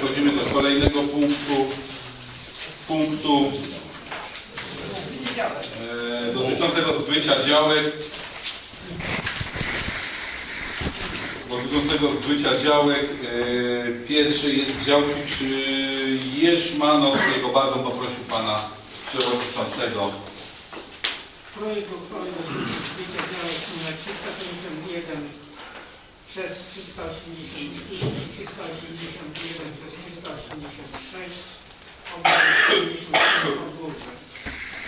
przechodzimy do kolejnego punktu. Punktu e, dotyczącego zbycia działek. Dotyczącego zbycia działek. E, pierwszy jest działki przy Jerzmanowskiego. Bardzo poprosił pana przewodniczącego. Projekt uchwały zbycia działek nr 351 przez 385 i 381 przez 386 obejmujących podwórze.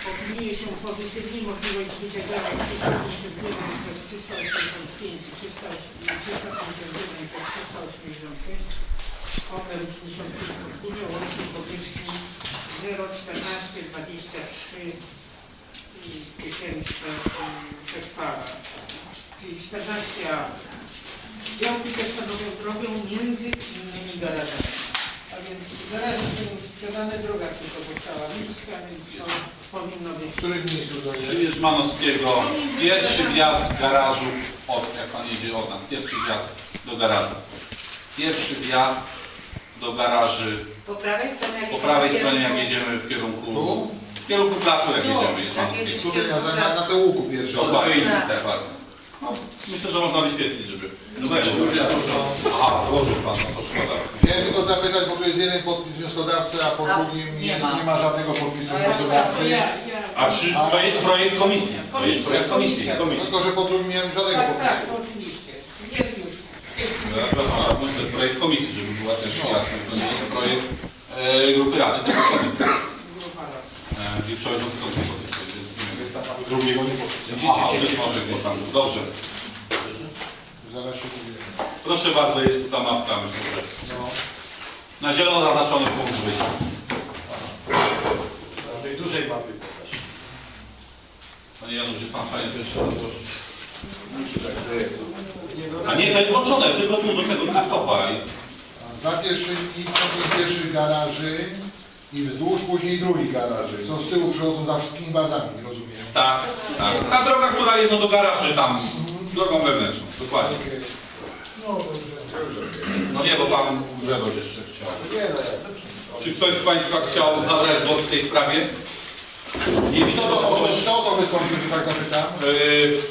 Opiniuje się pozytywnie możliwość działek 351 przez 385 i 351 przez 386 Omer 55 podwórze o łącznej powierzchni 01423 tysięcy hektara, czyli 14 a. Działki te stanowią drogę między innymi garażami. A więc garaże są już sprzedane, droga tylko została niska, więc to powinno być. W którym miejscu jest? Jerzmanowskiego pierwszy wjazd garażu od, jak pan jedzie od nas, pierwszy wjazd do garażu. Pierwszy wjazd do garaży Po prawej stronie, jak po jedziemy prawej w stronie jak kierunku- jedziemy w kierunku w kierunku placu jak No, jedziemy tak jedziesz. Tutaj na, na, na tym łuku pierwszy. Tak. tak bardzo. No, myślę, że można wyświetlić, żeby... No weź, już jest dużo. Aha, złożył pan, no to szkoda. Chciałem tylko zapytać, bo tu jest jeden podpis wnioskodawcy, a pod A, drugim nie jest, ma. nie ma żadnego podpisu wnioskodawcy. Ja, ja, A czy to jest projekt komisji? To jest projekt komisji, komisji. Tylko, że pod drugim nie mam żadnego tak, tak, podpisu. oczywiście. Jest już. No, Ja przepraszam, to jest projekt komisji, żeby była też jasność. To nie jest projekt e, grupy rady, tylko komisji. Grupa. E, I przewodniczący komisji podpisuje. to jest inny. Drugiego nie podpisu. Aha, być może gdzieś tam. Dobrze. Zaraz się dowiemy. Proszę bardzo, jest tu ta mapka, myślę, że No. na zielono zaznaczony punkt wyjścia. tej dużej mapy. Panie Janusz, pan fajnie trzeba złożyć. A nie, to jest włączone, tylko tu do tego laptopa. I... Za pierwszy i z pierwszych garaży i wzdłuż później drugi garaży. Co z tyłu przychodzą za wszystkimi bazami, rozumiem. Tak, tak. Ta droga, która jest no do garaży tam, drogą wewnętrzną, dokładnie. No dobrze. No nie, bo pan Grzegorz jeszcze chciał. Nie no, ja. Czy ktoś z Państwa chciał zabrać głos w tej sprawie? Nie widzę, to ktoś... kto to wystąpił, że tak zapytam? Yy,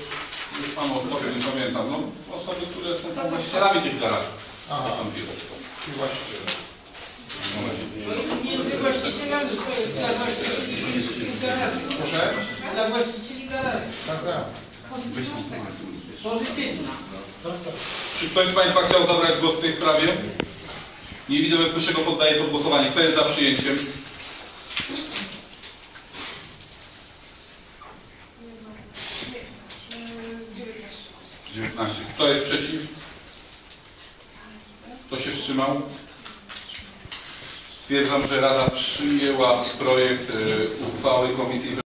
już Panu odpowiem, nie pamiętam. No, osoby, które są tam właścicielami tych garaży. Aha, Wystąpiły. i właściwie. Między właścicielami, to jest dla właścicieli garaży. Proszę? Dla właścicieli garaży. Tak, tak. Pozytywna. Czy ktoś z Państwa chciał zabrać głos w tej sprawie? Nie widzę bezpośrednio poddaję pod głosowanie. Kto jest za przyjęciem? 19. Kto jest przeciw? Kto się wstrzymał? Stwierdzam, że Rada przyjęła projekt e, uchwały Komisji